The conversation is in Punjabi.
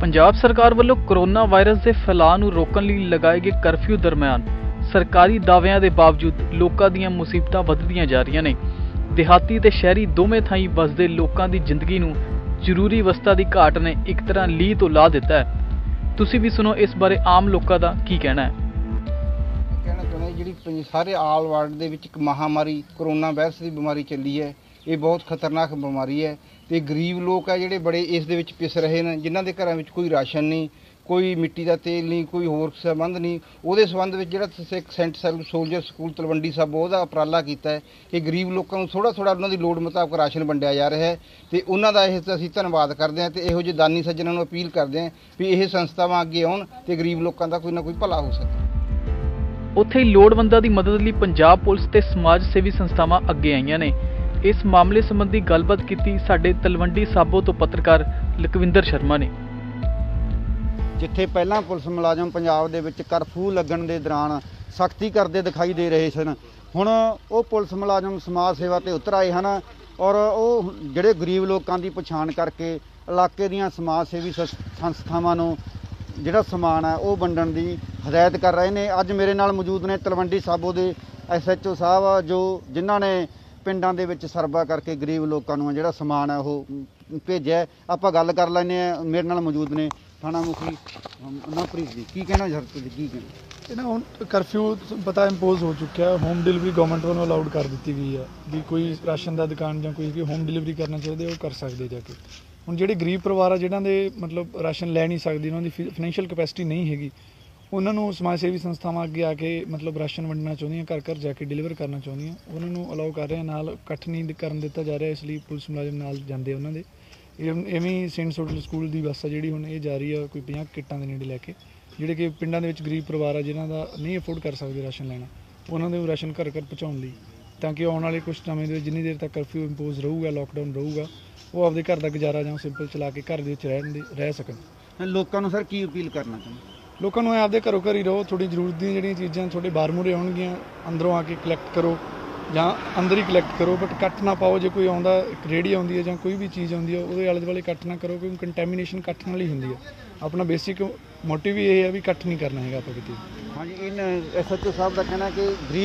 ਪੰਜਾਬ ਸਰਕਾਰ ਵੱਲੋਂ ਕੋਰੋਨਾ ਵਾਇਰਸ ਦੇ ਫੈਲਾਅ ਨੂੰ ਰੋਕਣ ਲਈ ਲਗਾਏ ਗਏ ਕਰਫਿਊ ਦਰਮਿਆਨ ਸਰਕਾਰੀ ਦਾਅਵਿਆਂ ਦੇ ਬਾਵਜੂਦ ਲੋਕਾਂ ਦੀਆਂ ਮੁਸੀਬਤਾਂ ਵੱਧਦੀਆਂ ਜਾ ਰਹੀਆਂ ਨੇ। ਦਿਹਾਤੀ ਤੇ ਸ਼ਹਿਰੀ ਦੋਵੇਂ ਥਾਈਂ ਵਸਦੇ ਲੋਕਾਂ ਦੀ ਜ਼ਿੰਦਗੀ ਨੂੰ ਜ਼ਰੂਰੀ ਵਸਤਾਂ ਦੀ ਘਾਟ ਨੇ ਇੱਕ ਤਰ੍ਹਾਂ ਲੀਹ ਤੋਂ ਲਾ ਦਿੱਤਾ ਹੈ। ਤੁਸੀਂ ਵੀ ਸੁਣੋ ਇਸ ਬਾਰੇ ਆਮ ਲੋਕਾਂ ਦਾ ਕੀ ਕਹਿਣਾ ਹੈ। ਕਹਿਣਾ ਚਾਹੁੰਦਾ ਜਿਹੜੀ ਪੰਜ- ਸਾਰੇ ਆਲ ਵਰਲਡ ਦੇ ਵਿੱਚ ਇੱਕ ਮਹਾਮਾਰੀ, ਕਰੋਨਾ ਵਾਇਰਸ ਦੀ ਬਿਮਾਰੀ ਚੱਲੀ ਹੈ। ਇਹ ਬਹੁਤ ਖਤਰਨਾਕ ਬਿਮਾਰੀ ਹੈ ਤੇ ਗਰੀਬ ਲੋਕ ਆ ਜਿਹੜੇ ਬੜੇ ਇਸ ਦੇ ਵਿੱਚ ਪਿਸ ਰਹੇ ਨੇ, ਜਿਨ੍ਹਾਂ ਦੇ ਘਰਾਂ ਵਿੱਚ ਕੋਈ ਰਾਸ਼ਨ ਨਹੀਂ, ਕੋਈ ਮਿੱਟੀ ਦਾ ਤੇਲ ਨਹੀਂ, ਕੋਈ ਹੋਰ ਸੰਬੰਧ ਨਹੀਂ। ਉਹਦੇ ਸੰਬੰਧ ਵਿੱਚ ਜਿਹੜਾ ਸਿੱਖ ਸੈਂਟ ਸੈਲ ਸੋਲਜਰ ਸਕੂਲ ਤਲਵੰਡੀ ਸਾਹਿਬ, ਉਹਦਾ ਉਪਰਾਲਾ ਕੀਤਾ ਹੈ ਕਿ ਗਰੀਬ ਲੋਕਾਂ ਨੂੰ ਥੋੜਾ ਥੋੜਾ ਉਹਨਾਂ ਦੀ ਲੋੜ ਮੁਤਾਬਕ ਰਾਸ਼ਨ ਵੰਡਿਆ ਜਾ ਰਿਹਾ ਹੈ ਤੇ ਉਹਨਾਂ ਦਾ ਇਹ ਅਸੀਂ ਧੰਨਵਾਦ ਕਰਦੇ ਹਾਂ ਤੇ ਇਹੋ ਜਿਹੇ ਦਾਨੀ ਸੱਜਣਾਂ ਨੂੰ ਅਪੀਲ ਕਰਦੇ ਹਾਂ ਵੀ ਇਹ ਸੰਸਥਾਵਾਂ ਅੱਗੇ ਆਉਣ ਤੇ ਗਰੀਬ ਲੋਕਾਂ ਦਾ ਕੋਈ ਨਾ ਕੋਈ ਭਲਾ ਹੋ ਸਕੇ। ਉੱਥੇ ਲੋੜਵੰਦਾਂ ਦੀ ਮਦਦ ਲਈ ਪੰਜਾਬ ਪੁਲਿਸ ਤੇ ਸਮਾਜ ਸੇਵੀ ਸੰਸਥਾਵਾਂ ਅੱਗੇ ਆਈਆਂ ਨੇ। ਇਸ ਮਾਮਲੇ ਸੰਬੰਧੀ ਗੱਲਬਾਤ ਕੀਤੀ ਸਾਡੇ ਤਲਵੰਡੀ ਸਾਬੋ ਤੋਂ ਪੱਤਰਕਾਰ ਲਖਵਿੰਦਰ ਸ਼ਰਮਾ ਨੇ। ਜਿੱਥੇ ਪਹਿਲਾਂ ਪੁਲਿਸ ਮੁਲਾਜ਼ਮ ਪੰਜਾਬ ਦੇ ਵਿੱਚ ਕਰਫਿਊ ਲੱਗਣ ਦੇ ਦੌਰਾਨ ਸਖਤੀ ਕਰਦੇ ਦਿਖਾਈ ਦੇ ਰਹੇ ਸਨ, ਹੁਣ ਉਹ ਪੁਲਿਸ ਮੁਲਾਜ਼ਮ ਸਮਾਜ ਸੇਵਾ ਤੇ ਉਤਰ ਆਏ ਹਨ ਔਰ ਉਹ ਜਿਹੜੇ ਗਰੀਬ ਲੋਕਾਂ ਦੀ ਪਛਾਣ ਕਰਕੇ ਇਲਾਕੇ ਦੀਆਂ ਸਮਾਜ ਸੇਵੀ ਸੰਸ- ਸੰਸਥਾਵਾਂ ਨੂੰ ਜਿਹੜਾ ਸਮਾਨ ਹੈ ਉਹ ਵੰਡਣ ਦੀ ਹਦਾਇਤ ਕਰ ਰਹੇ ਨੇ। ਅੱਜ ਮੇਰੇ ਨਾਲ ਮੌਜੂਦ ਨੇ ਤਲਵੰਡੀ ਸਾਬੋ ਦੇ ਐਸਐਚਓ ਸਾਹਿਬ ਜੋ ਜਿਨ੍ਹਾਂ ਨੇ ਪਿੰਡਾਂ ਦੇ ਵਿੱਚ ਸਰਵਾ ਕਰਕੇ ਗਰੀਬ ਲੋਕਾਂ ਨੂੰ ਜਿਹੜਾ ਸਮਾਨ ਹੈ ਉਹ ਭੇਜਿਆ ਆਪਾਂ ਗੱਲ ਕਰ ਲੈਂਦੇ ਆ ਮੇਰੇ ਨਾਲ ਮੌਜੂਦ ਨੇ ਥਾਣਾ ਮੁਖੀ ਨਵਪ੍ਰੀਤ ਜੀ। ਕੀ ਕਹਿਣਾ ਸਰ ਤੁਸੀਂ, ਕੀ ਕਹਿਣਾ? ਇਹ ਨਾ ਹੁਣ ਕਰਫਿਊ ਪਤਾ ਇੰਪੋਜ਼ ਹੋ ਚੁੱਕਿਆ ਹੈ। ਹੋਮ ਡਿਲੀਵਰੀ ਗਵਰਨਮੈਂਟ ਵੱਲੋਂ ਅਲਾਉਡ ਕਰ ਦਿੱਤੀ ਗਈ ਹੈ ਵੀ ਕੋਈ ਰਾਸ਼ਨ ਦਾ ਦੁਕਾਨ ਜਾਂ ਕੋਈ ਵੀ ਹੋਮ ਡਿਲੀਵਰੀ ਕਰਨਾ ਚਾਹੁੰਦੇ ਉਹ ਕਰ ਸਕਦੇ ਜਾ ਕੇ। ਹੁਣ ਜਿਹੜੇ ਗਰੀਬ ਪਰਿਵਾਰ ਆ, ਜਿਨ੍ਹਾਂ ਦੇ ਮਤਲਬ ਰਾਸ਼ਨ ਲੈ ਨਹੀਂ ਸਕਦੇ, ਉਹਨਾਂ ਦੀ ਫਾਈਨੈਂਸ਼ੀਅਲ ਕਪੈਸਿਟੀ ਨਹੀਂ ਹੈਗੀ ਉਹਨਾਂ ਨੂੰ ਸਮਾਜ ਸੇਵੀ ਸੰਸਥਾਵਾਂ ਅੱਗੇ ਆ ਕੇ ਮਤਲਬ ਰਾਸ਼ਨ ਵੰਡਣਾ ਚਾਹੁੰਦੀਆਂ, ਘਰ ਘਰ ਜਾ ਕੇ ਡਿਲੀਵਰ ਕਰਨਾ ਚਾਹੁੰਦੀਆਂ। ਉਹਨਾਂ ਨੂੰ ਅਲਾਉ ਕਰ ਰਹੇ ਨਾਲ ਇਕੱਠ ਨਹੀਂ ਕਰਨ ਦਿੱਤਾ ਜਾ ਰਿਹਾ, ਇਸ ਲਈ ਪੁਲਿਸ ਮੁਲਾਜ਼ਮ ਨਾਲ ਜਾਂਦੇ ਉਹਨਾਂ ਦੇ। ਇਹ- ਐਵੇਂ ਹੀ ਸੇਂਟ ਸੋਡਲ ਸਕੂਲ ਦੀ ਬੱਸ ਆ ਜਿਹੜੀ ਹੁਣ ਇਹ ਜਾ ਰਹੀ ਆ ਕੋਈ 50 ਕਿੱਟਾਂ ਦੇ ਨੇੜੇ ਲੈ ਕੇ, ਜਿਹੜੇ ਕਿ ਪਿੰਡਾਂ ਦੇ ਵਿੱਚ ਗਰੀਬ ਪਰਿਵਾਰ ਆ ਜਿਨ੍ਹਾਂ ਦਾ ਨਹੀਂ ਅਫੋਰਡ ਕਰ ਸਕਦੇ ਰਾਸ਼ਨ ਲੈਣਾ, ਉਹਨਾਂ ਦੇ ਰਾਸ਼ਨ ਘਰ ਘਰ ਪਹੁੰਚਾਉਣ ਲਈ। ਤਾਂ ਕਿ ਆਉਣ ਵਾਲੇ ਕੁਝ ਸਮੇਂ ਦੇ ਵਿੱਚ ਜਿੰਨੀ ਦੇਰ ਤੱਕ ਕਰਫਿਊ ਇੰਪੋਜ਼ ਰਹੂਗਾ ਲੋਕਡਾਊਨ ਰਹੂਗਾ, ਉਹ ਆਪਦੇ ਘਰ ਦਾ ਗੁਜ਼ਾਰਾ ਜਾਂ ਸਿੰਪਲ ਚਲਾ ਕੇ ਘਰ ਦੇ ਵਿੱਚ ਰਹਿਣ ਦੇ, ਰਹਿ ਸਕਣ। ਲੋਕਾਂ ਨੂੰ ਸਰ ਕੀ ਅਪੀਲ ਕਰਨਾ ਚਾਹੁੰਦੇ? ਲੋਕਾਂ ਨੂੰ ਇਹ ਆਪਦੇ ਘਰੋਂ ਘਰ ਹੀ ਰਹੋ, ਤੁਹਾਡੀ ਜ਼ਰੂਰਤ ਦੀਆਂ ਜਿਹੜੀਆਂ ਚੀਜ਼ਾਂ ਤੁਹਾਡੇ ਬਾਹਰ ਮੂਹਰੇ ਆਉਣਗੀਆਂ, ਅੰਦਰੋਂ ਆ ਕੇ ਕਲੈਕਟ ਕਰੋ ਜਾਂ ਅੰਦਰ ਹੀ ਕਲੈਕਟ ਕਰੋ ਬਟ ਕੱਟ ਨਾ ਪਾਓ, ਜੇ ਕੋਈ ਆਉਂਦਾ, ਇੱਕ ਰੇੜੀ ਆਉਂਦੀ ਹੈ ਜਾਂ ਕੋਈ ਵੀ ਚੀਜ਼ ਆਉਂਦੀ ਹੈ, ਉਹਦੇ ਆਲੇ ਦੁਆਲੇ ਕੱਟ ਨਾ ਕਰੋ, ਕਿਉਂਕਿ ਕੰਟੈਮੀਨੇਸ਼ਨ ਕੱਟ ਨਾਲ ਹੀ ਹੁੰਦੀ ਹੈ। ਆਪਣਾ ਬੇਸਿਕ ਮੋਟਿਵ ਹੀ ਇਹ ਹੈ ਵੀ ਕੱਟ ਨਹੀਂ ਕਰਨਾ ਹੈਗਾ ਆਪਾਂ ਕਿਤੇ। ਹਾਂਜੀ, ਇਹਨਾਂ ਐਸਐਚਓ ਸਾਹਿਬ ਦਾ ਕਹਿਣਾ ਕਿ ਗਰੀਬ